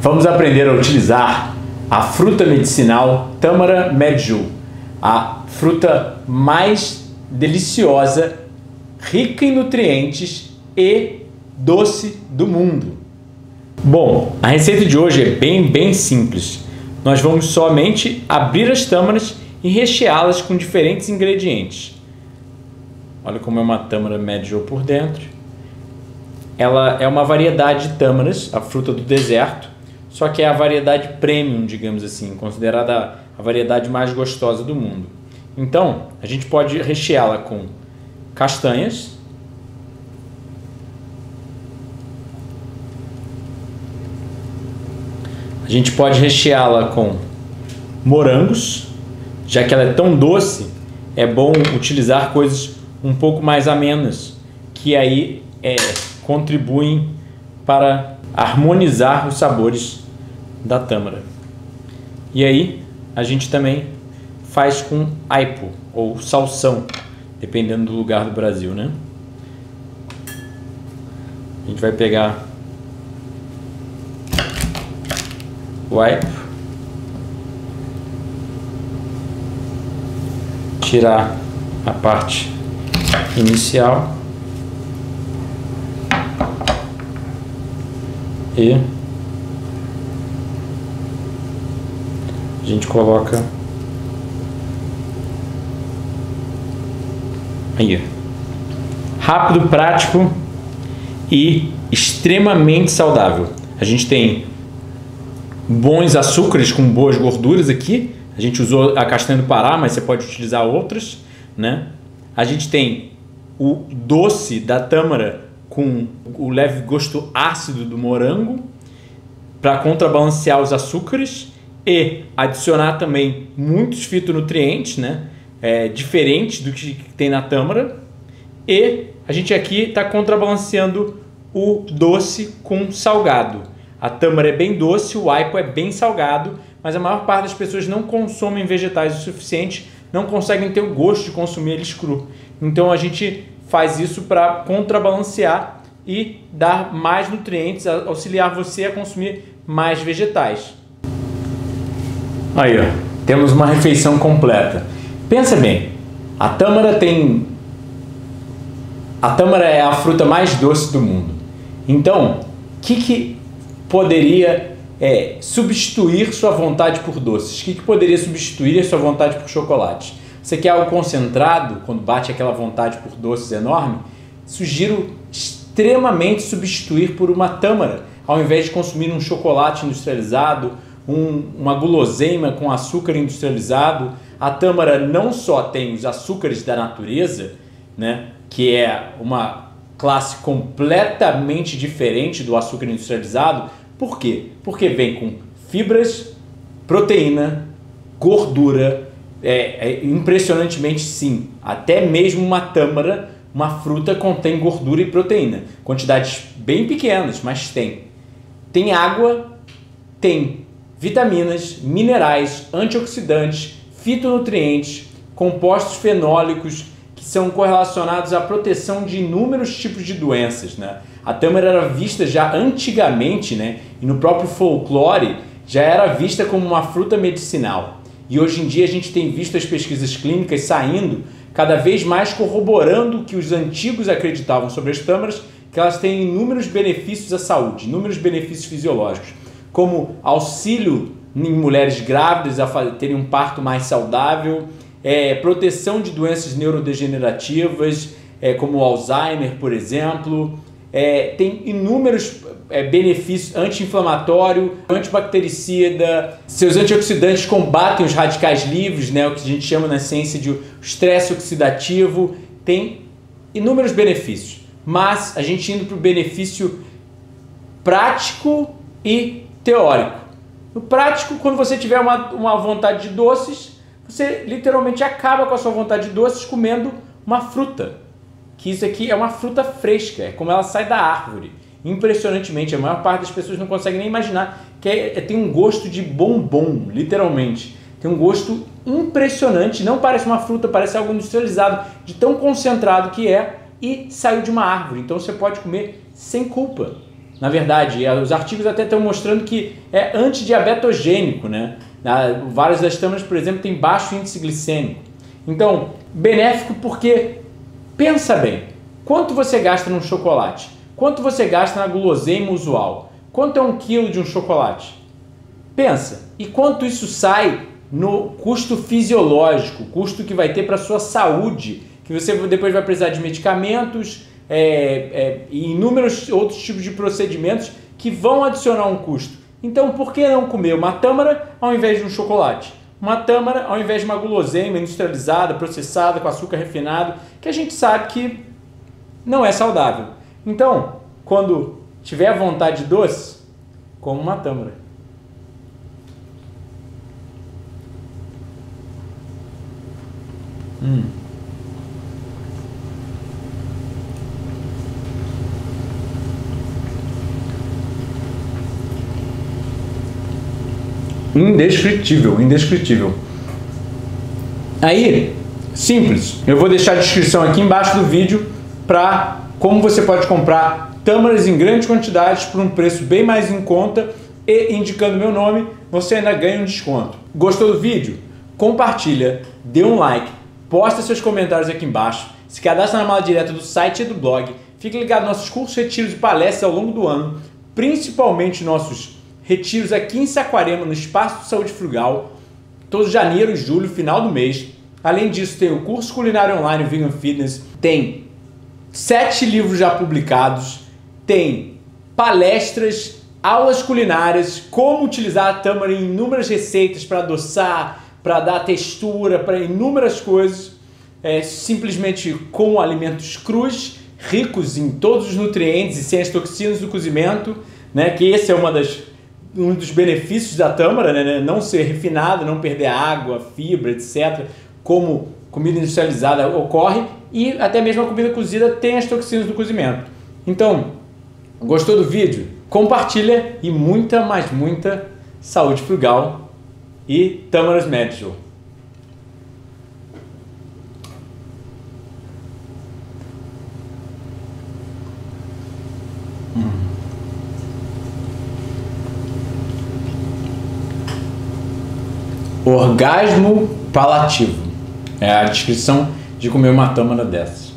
Vamos aprender a utilizar a fruta medicinal Tamara medjool, a fruta mais deliciosa, rica em nutrientes e doce do mundo. Bom, a receita de hoje é bem, bem simples. Nós vamos somente abrir as tâmaras e recheá-las com diferentes ingredientes. Olha como é uma tâmara medjool por dentro. Ela é uma variedade de tâmaras, a fruta do deserto, só que é a variedade premium, digamos assim, considerada a variedade mais gostosa do mundo. Então, a gente pode recheá-la com castanhas, a gente pode recheá-la com morangos, já que ela é tão doce, é bom utilizar coisas um pouco mais amenas, que aí é, contribuem para harmonizar os sabores da tâmara. E aí a gente também faz com aipo ou salsão, dependendo do lugar do Brasil, né? A gente vai pegar o aipo, tirar a parte inicial e a gente coloca aí rápido, prático e extremamente saudável. A gente tem bons açúcares com boas gorduras aqui. A gente usou a castanha do Pará, mas você pode utilizar outras, né? A gente tem o doce da tâmara com o leve gosto ácido do morango para contrabalancear os açúcares e adicionar também muitos fitonutrientes, né? É, diferentes do que tem na tâmara. E a gente aqui está contrabalanceando o doce com salgado. A tâmara é bem doce, o aipo é bem salgado, mas a maior parte das pessoas não consomem vegetais o suficiente, não conseguem ter o gosto de consumir eles cru. Então a gente faz isso para contrabalancear e dar mais nutrientes, auxiliar você a consumir mais vegetais. Aí, ó, temos uma refeição completa. Pensa bem, a tâmara tem a tâmara é a fruta mais doce do mundo. Então, o que, que poderia é, substituir sua vontade por doces? O que, que poderia substituir a sua vontade por chocolate? Você quer algo concentrado, quando bate aquela vontade por doces enorme? Sugiro extremamente substituir por uma tâmara, ao invés de consumir um chocolate industrializado, um, uma guloseima com açúcar industrializado. A tâmara não só tem os açúcares da natureza, né, que é uma classe completamente diferente do açúcar industrializado. Por quê? Porque vem com fibras, proteína, gordura, é, é, impressionantemente sim. Até mesmo uma tâmara, uma fruta contém gordura e proteína. Quantidades bem pequenas, mas tem. Tem água, tem vitaminas, minerais, antioxidantes, fitonutrientes, compostos fenólicos que são correlacionados à proteção de inúmeros tipos de doenças. Né? A tâmara era vista já antigamente, né? e no próprio folclore, já era vista como uma fruta medicinal. E hoje em dia a gente tem visto as pesquisas clínicas saindo cada vez mais corroborando o que os antigos acreditavam sobre as tâmaras, que elas têm inúmeros benefícios à saúde, inúmeros benefícios fisiológicos, como auxílio em mulheres grávidas a terem um parto mais saudável, é, proteção de doenças neurodegenerativas, é, como Alzheimer, por exemplo, é, tem inúmeros é, benefícios anti-inflamatório, antibactericida, seus antioxidantes combatem os radicais livres, né, o que a gente chama na ciência de estresse oxidativo, tem inúmeros benefícios. Mas a gente indo para o benefício prático e teórico. No prático, quando você tiver uma, uma vontade de doces, você literalmente acaba com a sua vontade de doces comendo uma fruta que isso aqui é uma fruta fresca, é como ela sai da árvore. Impressionantemente, a maior parte das pessoas não consegue nem imaginar que é, é, tem um gosto de bombom, literalmente. Tem um gosto impressionante, não parece uma fruta, parece algo industrializado, de tão concentrado que é, e saiu de uma árvore. Então você pode comer sem culpa. Na verdade, os artigos até estão mostrando que é antidiabetogênico, né? Várias das tâmaras, por exemplo, têm baixo índice glicêmico. Então, benéfico porque, pensa bem, quanto você gasta num chocolate? Quanto você gasta na guloseima usual? Quanto é um quilo de um chocolate? Pensa, e quanto isso sai no custo fisiológico, custo que vai ter para a sua saúde, que você depois vai precisar de medicamentos é, é, e inúmeros outros tipos de procedimentos que vão adicionar um custo. Então, por que não comer uma tâmara ao invés de um chocolate? Uma tâmara ao invés de uma guloseima industrializada, processada, com açúcar refinado, que a gente sabe que não é saudável. Então, quando tiver vontade de doce, coma uma tâmara. Hum. Indescritível, indescritível. Aí, simples. Eu vou deixar a descrição aqui embaixo do vídeo para como você pode comprar tâmaras em grandes quantidades por um preço bem mais em conta e indicando meu nome, você ainda ganha um desconto. Gostou do vídeo? Compartilha, dê um like, posta seus comentários aqui embaixo, se cadastra na mala direta do site e do blog, fique ligado nos nossos cursos, retiros e palestras ao longo do ano, principalmente nossos retiros aqui em Saquarema, no Espaço de Saúde Frugal, todo janeiro julho, final do mês. Além disso, tem o curso culinário online Vegan Fitness, tem sete livros já publicados, tem palestras, aulas culinárias, como utilizar a tâmara em inúmeras receitas para adoçar, para dar textura, para inúmeras coisas, é, simplesmente com alimentos crus, ricos em todos os nutrientes e sem as toxinas do cozimento, né? Que esse é uma das um dos benefícios da tâmara, né? Não ser refinada, não perder água, fibra, etc. Como comida industrializada ocorre e até mesmo a comida cozida tem as toxinas do cozimento. Então, gostou do vídeo? Compartilha e muita, mas muita saúde frugal e Tamaras Medical. Orgasmo palativo. É a descrição de comer uma tâmara dessas.